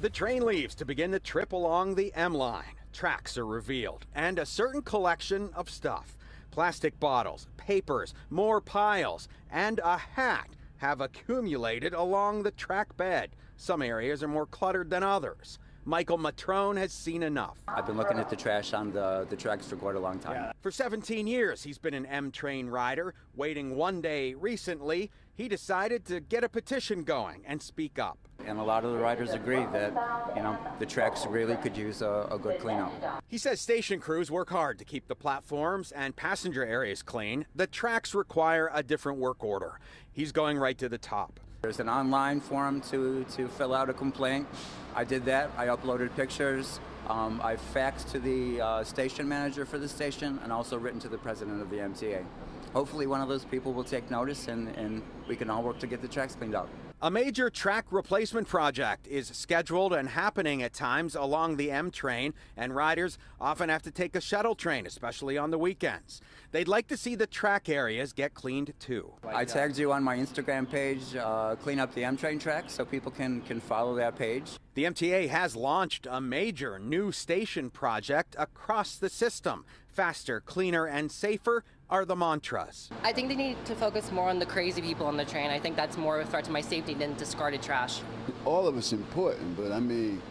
The train leaves to begin the trip along the M line. Tracks are revealed, and a certain collection of stuff plastic bottles, papers, more piles, and a hat have accumulated along the track bed. Some areas are more cluttered than others. Michael Matrone has seen enough. I've been looking at the trash on the, the tracks for quite a long time. For 17 years, he's been an M train rider. Waiting one day recently, he decided to get a petition going and speak up. And a lot of the riders agree that, you know, the tracks really could use a, a good cleanup. He says station crews work hard to keep the platforms and passenger areas clean. The tracks require a different work order. He's going right to the top. There's an online form to, to fill out a complaint. I did that. I uploaded pictures. Um, I faxed to the uh, station manager for the station and also written to the president of the MTA. Hopefully, one of those people will take notice and, and we can all work to get the tracks cleaned up. A major track replacement project is scheduled and happening at times along the M train, and riders often have to take a shuttle train, especially on the weekends. They'd like to see the track areas get cleaned too. I tagged you on my Instagram page, uh, Clean Up the M Train track, so people can, can follow that page. The MTA has launched a major new station project across the system. Faster, cleaner, and safer are the mantras. I think they need to focus more on the crazy people on the train. I think that's more of a threat to my safety than discarded trash. All of it's important, but I mean,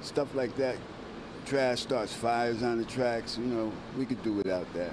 stuff like that, trash starts fires on the tracks, you know, we could do without that.